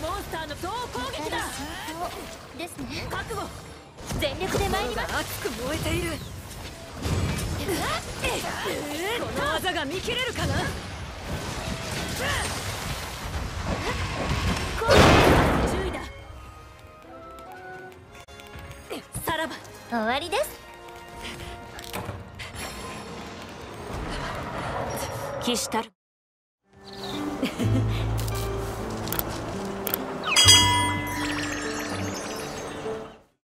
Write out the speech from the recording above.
モンスターの総攻撃だ。ですね。覚悟。全力で参ります。熱く燃えているこの技が見切れるかな。注意だ。さらば。終わりです。騎士たる。